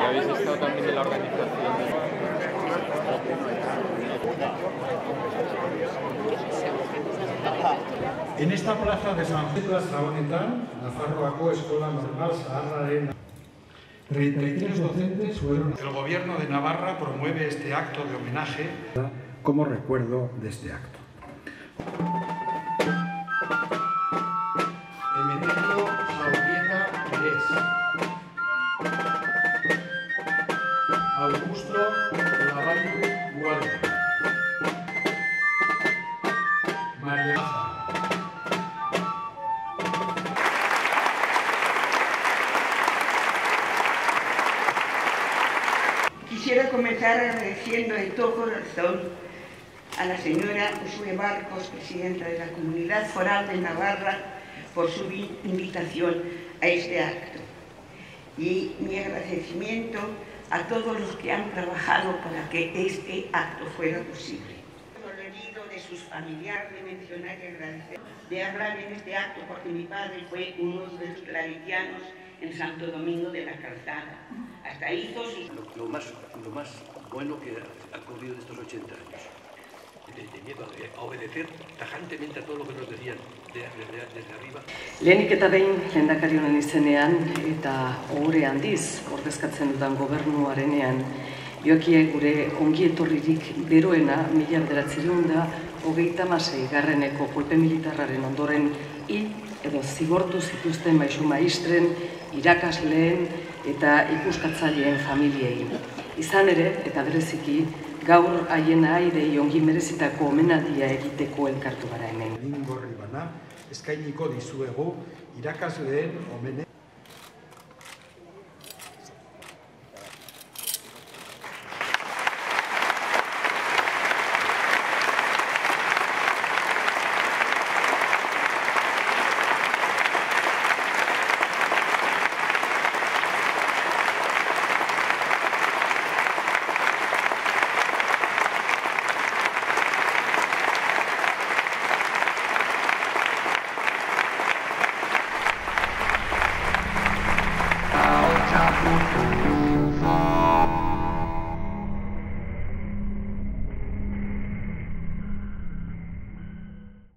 Habéis estado también en la organización. En esta plaza de San Pedro Honetan, Nafarroako Eskola Normal Zaharraren 33 docentes fueron... El gobierno de Navarra promueve este acto de homenaje como recuerdo de este acto. Augusto Lavalle Guardia. Quisiera comenzar agradeciendo de todo corazón a la señora Usue Barcos, presidenta de la Comunidad Foral de Navarra, por su vi- invitación a este acto. Y mi agradecimiento a todos los que han trabajado para que este acto fuera posible. De sus familiares, mencionar y agradecer, de hablar en este acto, porque mi padre fue uno de los claritianos en Santo Domingo de la Calzada. Hasta hizo sus lo, lo más, lo más bueno que ha ocurrido en estos 80 años. De, de miedo a, a obedecer tajantemente a todo lo que nos decían de- desde, desde arriba. Lehenik eta behin lehendakari honen izenean eta ohore handiz ordezkatzen dudan gobernuarenean joakie gure ongi etorririk beroena mila bederatzireun da hogeita masei garreneko kolpe militarraren ondoren hil edo zigortu zituzten maisu maistren, irakasleen eta ikuskatzaileen familiei. Izan ere, eta bereziki, gaur haien airei ongi merezitako omenaldia egiteko elkartu gara hemen. Egin gorri bana, eskainiko dizuegu irakasleen omene